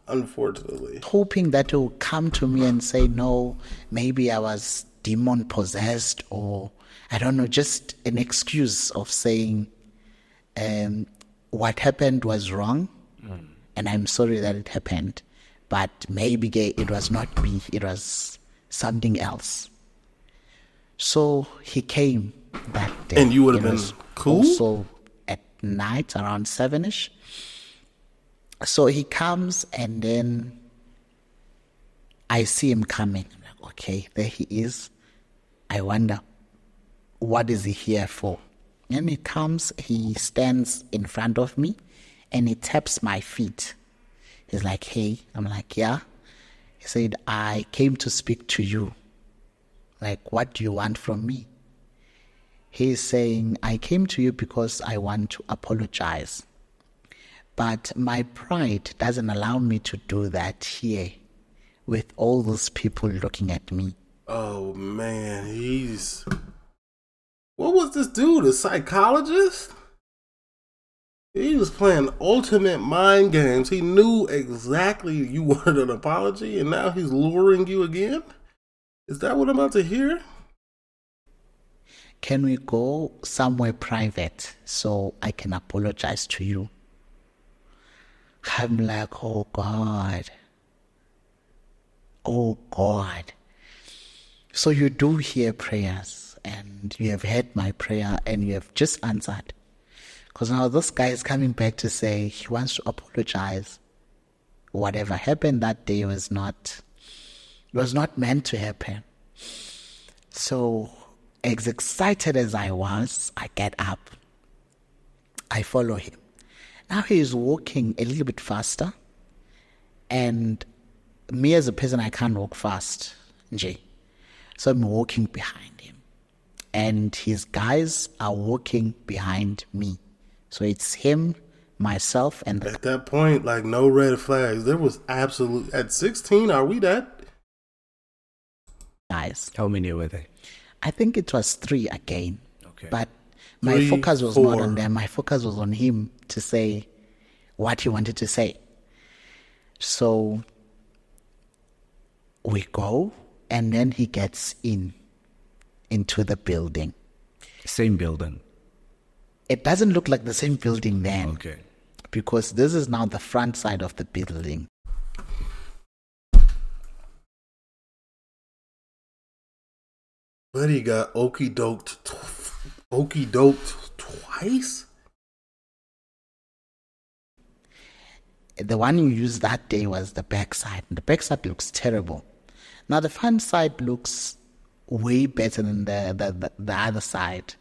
Unfortunately, hoping that he will come to me and say, No, maybe I was demon possessed, or I don't know, just an excuse of saying, um, What happened was wrong, and I'm sorry that it happened, but maybe gay- it was not me, it was something else. So he came that day. And you would've been cool? Also at night around seven ish. So he comes and then I see him coming. I'm like, okay, there he is. I wonder, what is he here for? And he comes, he stands in front of me and he taps my feet. He's like, hey. I'm like, yeah. He said, I came to speak to you. Like, what do you want from me? He's saying, I came to you because I want to apologize. But my pride doesn't allow me to do that here with all those people looking at me. oh man, he's what was this dude? A psychologist? He was playing ultimate mind games. He knew exactly you wanted an apology, and now he's luring you again. Is that what I'm about to hear? Can we go somewhere private so I can apologize to you? I'm like, oh God. Oh God. So you do hear prayers and you have heard my prayer and you have just answered. Because now this guy is coming back to say he wants to apologize. Whatever happened that day was not was not meant to happen. So as excited as I was, I get up. I follow him. Now he is walking a little bit faster. And me as a person, I can't walk fast, Jay. So I'm walking behind him. And his guys are walking behind me. So it's him, myself, and the At that point, like no red flags. There was absolute at 16. Are we that? guys. How many were they? I think it was three again. Okay. But my Three, focus was not on them. My focus was on him to say what he wanted to say. So we go, and then he gets in into the building. Same building. It doesn't look like the same building then. Okay. Because this is now the front side of the building. But he got okey doked, okey doked twice. The one you used that day was the backside. And the backside looks terrible. Now the front side looks way better than the, the, the, the other side.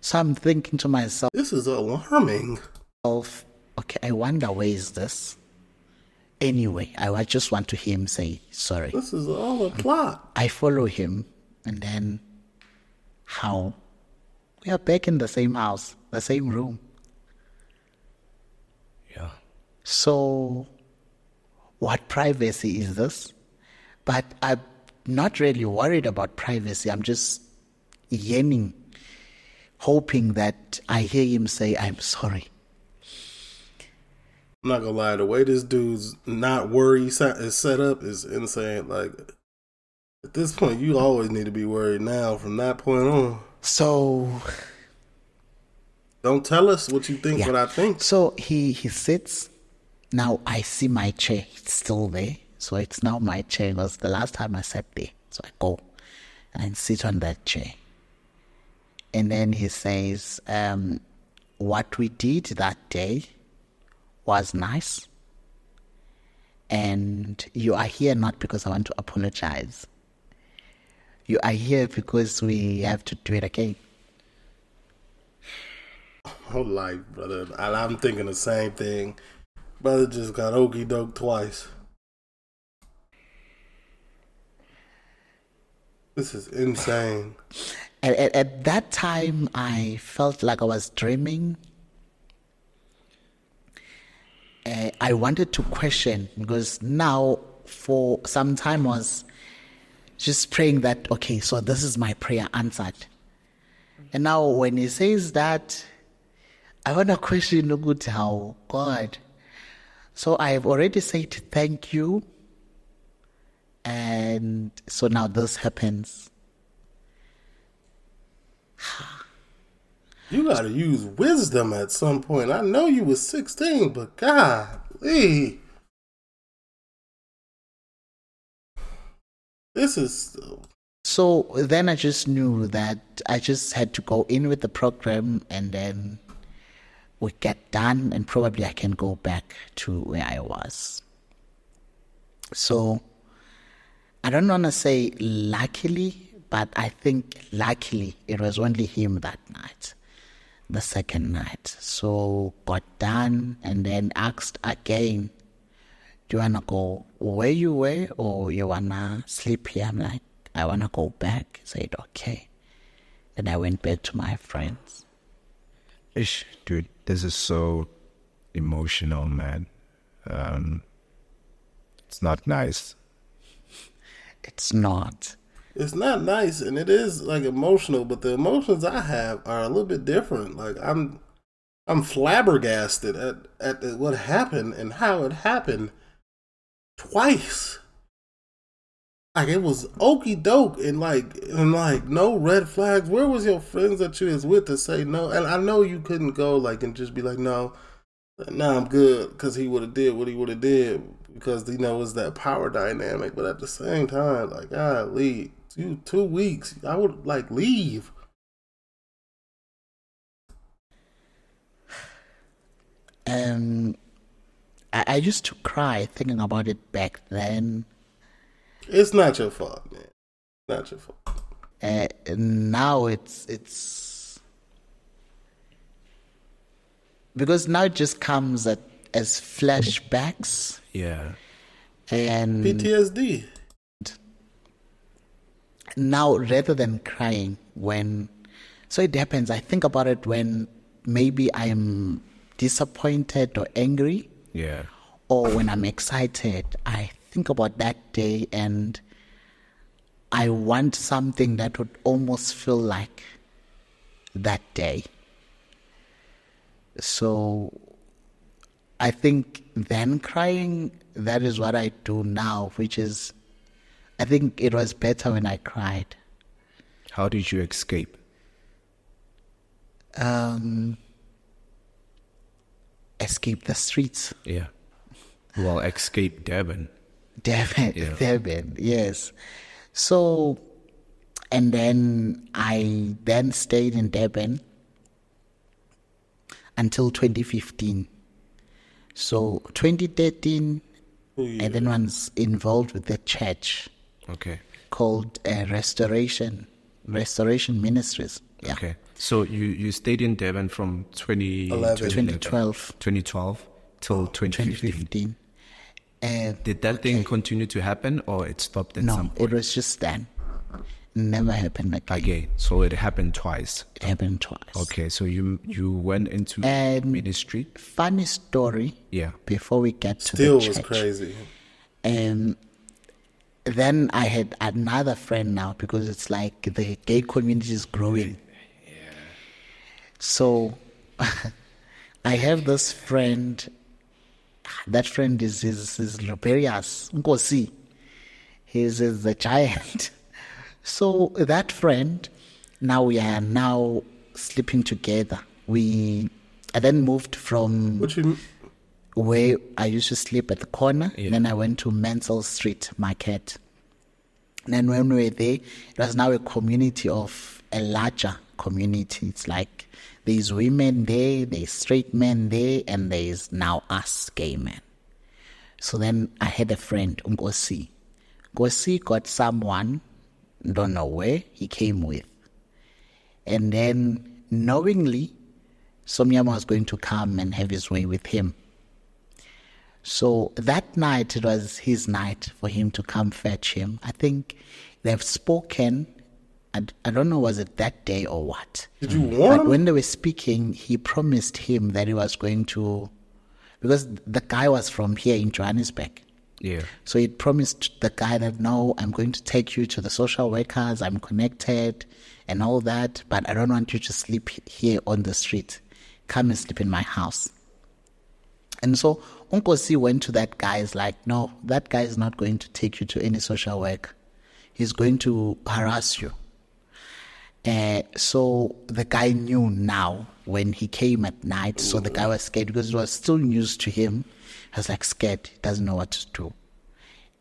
So I'm thinking to myself, This is alarming. okay, I wonder where is this? Anyway, I just want to hear him say sorry. This is all a plot. I follow him, and then how? We are back in the same house, the same room. Yeah. So, what privacy is this? But I not really worried about privacy. I'm just yearning, hoping that I hear him say, I'm sorry. I'm not gonna lie, the way this dude's not worry is set up is insane. Like at this point, you always need to be worried now. From that point on, So, don't tell us what you think. Yeah. What I think. so he, he sits. Now I see my chair. It's still there. So it's now my chair. It was the last time I sat there. So I go and sit on that chair. And then he says, um, What we did that day was nice. And you are here not because I want to apologize. You are here because we have to do it again. Oh, life, brother. I'm thinking the same thing. Brother just got okey doke twice. This is insane. At, at, at that time, I felt like I was dreaming. Uh, I wanted to question because now, for some time, I was just praying that, okay, so this is my prayer answered. And now, when he says that, I want to question Nugut how God. So I've already said thank you. And so now this happens. You gotta use wisdom at some point. I know you was 16, but God, This is So then I just knew that I just had to go in with the program and then we get done and probably I can go back to where I was. So I don't want to say luckily, but I think luckily it was only him that night, the second night. So got done and then asked again, do you wanna go where you were or you wanna sleep here? I'm like, I wanna go back. He said, okay. Then I went back to my friends. Ish, dude, this is so emotional, man. Um, it's not nice. It's not. it's not nice and it is like emotional, but the emotions I have are a little bit different. Like I'm I'm flabbergasted at at the- what happened and how it happened twice. Like it was okey doke and like and like no red flags. Where was your friends that you was with to say no? And I know you couldn't go like and just be like no, no I'm good because he would have did what he would have did because you know it's that power dynamic. But at the same time, like God, leave you two weeks. I would like leave. And I, I used to cry thinking about it back then. It's not your fault, man. Not your fault. Uh, now it's it's because now it just comes at, as flashbacks Yeah. and PTSD. now rather than crying when so it happens i think about it when maybe i am disappointed or angry Yeah. or when i'm excited i think about that day and i want something that would almost feel like that day so i think then crying that is what i do now which is i think it was better when i cried How did you escape? um, escape the streets. Yeah. Well, escape Durban. Durban, Yeah. Durban, yes. So, and then I then stayed in Durban until 2015. So 2013, I then involved with the church Okay. called uh, Restoration, Restoration Ministries. Yeah. Okay. So you, you stayed in Durban from 20, 2012, 2012 till 2015. 2015. Uh, Did that thing continue to happen or it stopped at no, some it was just then. Never happened again. Okay, so it happened twice. It happened twice. Okay, so you you went into And- ministry. Funny story. Yeah. Before we get to Still the was church, crazy. um, then I had another friend now because it's like the gay community is growing. Yeah. So I have this friend. That friend is is, is Loperius Nkosi. He's, is the giant. So that friend, now we are now sleeping together. We I then moved from you? where I used to sleep at the corner. Then I went to Mansell Street Market. And then when we were there, it was now a community of a larger community. It's like there's women there, there's straight men there, and there's now us gay men. So then I had a friend, Nkosi. Nkosi got someone, don't know where, he came with. And then knowingly, Somyama was going to come and have his way with him. So that night, it was his night for him to come fetch him. I think they've spoken. I, I don't know, was it that day or what? Did you warn But when they were speaking, he promised him that he was going to, because the guy was from here in Johannesburg. Yeah. So he promised the guy that no, I'm going to take you to the social workers. I'm connected and all that, but I don't want you to sleep here on the street. Come and sleep in my house. And so Uncle C went to that guy. Is like, no, that guy is not going to take you to any social work. He's going to harass you. Uh, so the guy knew now when he came at night. So the guy was scared because it was still news to him. He was like scared. He doesn't know what to do.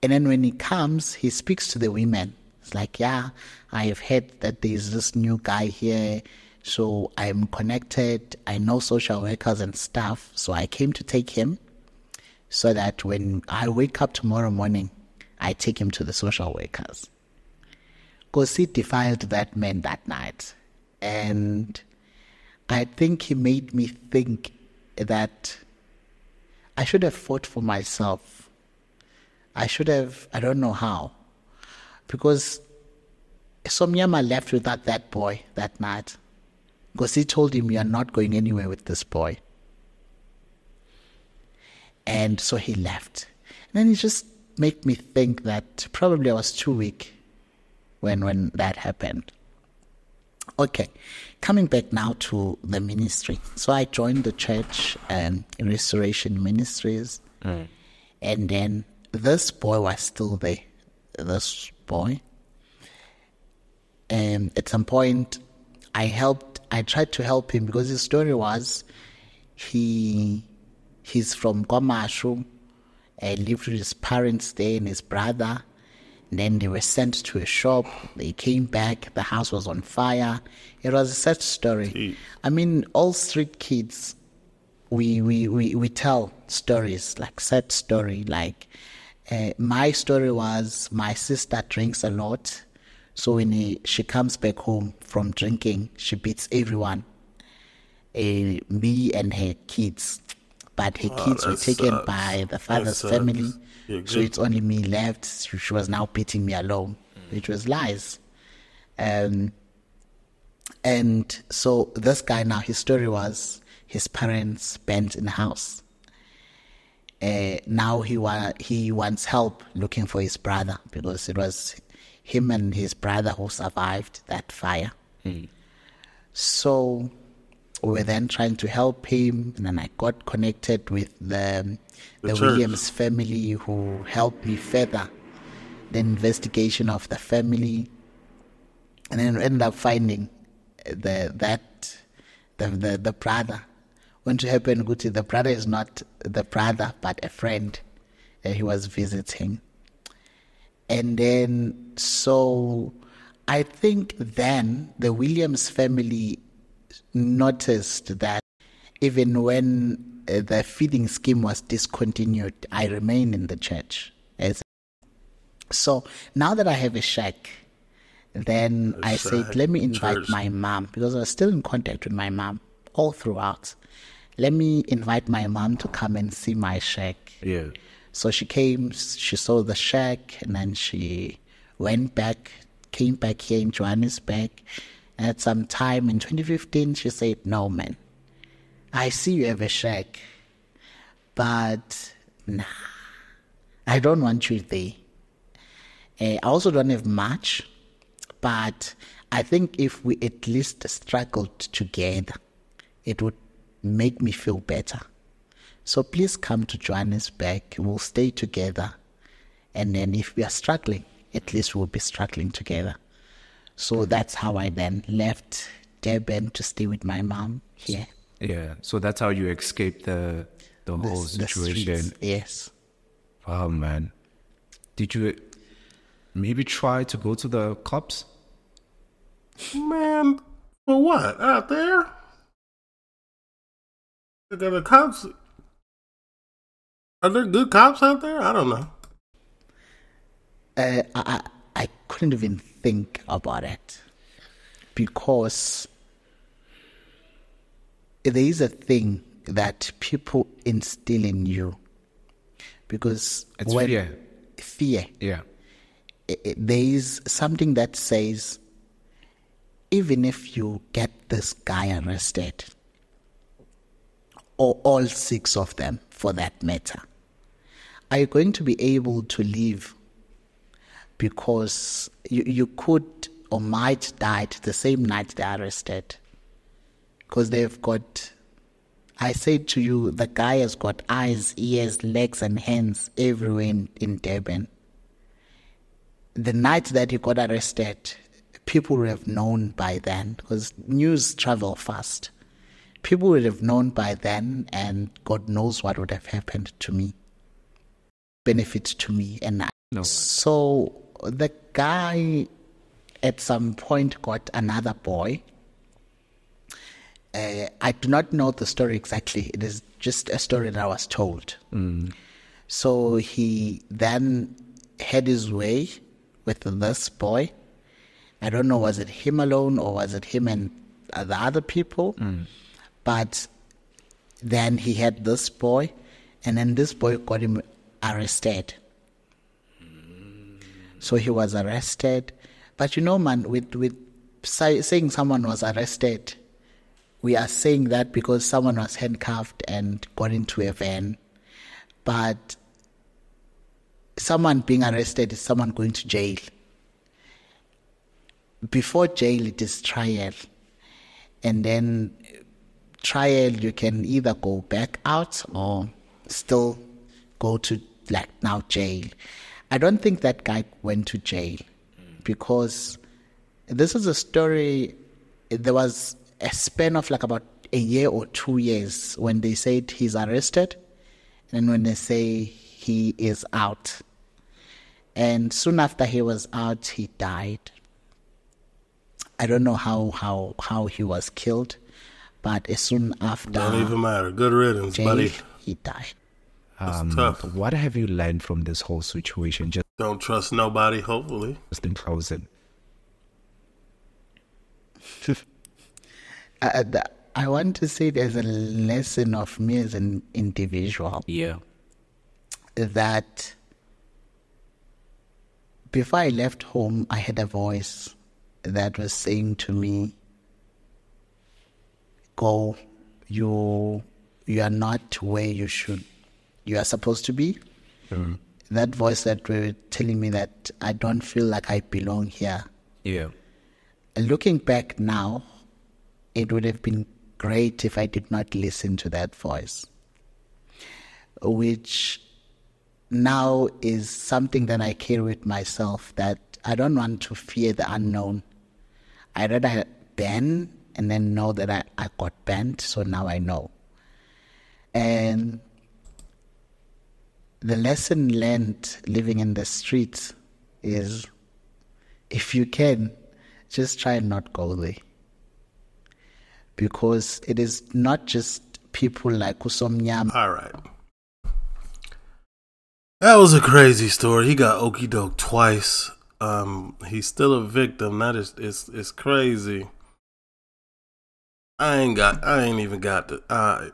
And then when he comes, he speaks to the women. It's like, yeah, I have heard that there's this new guy here. So I'm connected. I know social workers and stuff. So I came to take him so that when I wake up tomorrow morning, I take him to the social workers. Because he defiled that man that night. And I think he made me think that I should have fought for myself. I should have, I don't know how. Because Somyama left without that boy that night. Because he told him, You're not going anywhere with this boy. And so he left. And then he just made me think that probably I was too weak when when that happened. Okay, coming back now to the ministry. So I joined the church um, Restoration Ministries, and then this boy was still there. This boy. And at some point, I helped. I tried to help him because his story was he he's from Kwamashu, uh, lived with his parents there and his brother. And then they were sent to a shop. They came back. The house was on fire. It was a sad story. I mean, all street kids, we, we, we, we tell stories, like sad story. Like uh, my story was my sister drinks a lot. So when he, she comes back home from drinking, she beats everyone. Uh, me and her kids. But her kids were taken sucks. by the father's family. So it's only me left. She was now beating me alone, which was lies. Um, and so this guy now, his story was his parents burnt in the house. Uh, now he wa- he wants help looking for his brother because it was him and his brother who survived that fire. So we were then trying to help him, and then I got connected with the the, church. Williams family who helped me further the investigation of the family, and then ended up finding the that the the, the brother. When to happen, Guti, the brother is not the brother, but a friend that he was visiting. And then, so I think then the Williams family noticed that even when uh, the feeding scheme was discontinued, I remained in the church. As so now that I have a shack, then I said, let me invite church. my mom because I was still in contact with my mom all throughout. Let me invite my mom to come and see my shack. Yeah. So she came, she saw the shack, and then she went back, came back here in Johannesburg. At some time in 2015, she said, No, man, I see you have a shack, but nah, I don't want you there. Uh, I also don't have much, but I think if we at least struggled together, it would make me feel better. So please come to Johannesburg. We'll stay together. And then if we are struggling, at least we'll be struggling together. So that's how I then left Durban to stay with my mom here. Yeah. So that's how you escaped the the The- whole the situation. streets, yes. Wow, man. Did you maybe try to go to the cops? Man, for what? Out there? Are there cops? Are there good cops out there? I don't know. Uh, I, I couldn't even think about it because there is a thing that people instill in you because It's when fear. fear Yeah. i- i- there is something that says even if you get this guy arrested or all six of them for that matter are you going to be able to live because you, you could or might die the same night they're arrested because they've got I say to you, the guy has got eyes, ears, legs, and hands everywhere in, in Durban. The night that he got arrested, people would have known by then because news travel fast. People would have known by then, and God knows what would have happened to me, benefit to me, and I. No. So the guy at some point got another boy. Uh, I do not know the story exactly. It is just a story that I was told. So he then had his way with this boy. I don't know, was it him alone or was it him and the other people? But then he had this boy, and then this boy got him arrested. So he was arrested. But you know, man, with, with saying someone was arrested, we are saying that because someone was handcuffed and got into a van. But someone being arrested is someone going to jail. Before jail, it is trial. And then trial, you can either go back out or still go to like now jail. I don't think that guy went to jail because this is a story. There was a span of like about a year or two years when they said he's arrested, and when they say he is out. And soon after he was out, he died. I don't know how how how he was killed, but as soon after Don't even matter. Good riddance, jail, buddy. he died. Um, tough. What have you learned from this whole situation? Just Don't trust nobody, hopefully. just in closing. Uh, the, I want to say there's a lesson of me as an individual Yeah. that before I left home, I had a voice that was saying to me, "Go, you you are not where you should, you are supposed to be." Mm-hmm. That voice that were telling me that I don't feel like I belong here. Yeah. Looking back now, it would have been great if I did not listen to that voice, which now is something that I carry with myself that I don't want to fear the unknown. I rather ban and then know that I, I got banned, so now I know. And the lesson learned living in the streets is if you can, just try and not go there. Because it is not just people like Usomnyam All right. That was a crazy story. He got okey doke twice. Um, he's still a victim. That is, is, is crazy. I ain't got. I ain't even got the. Uh,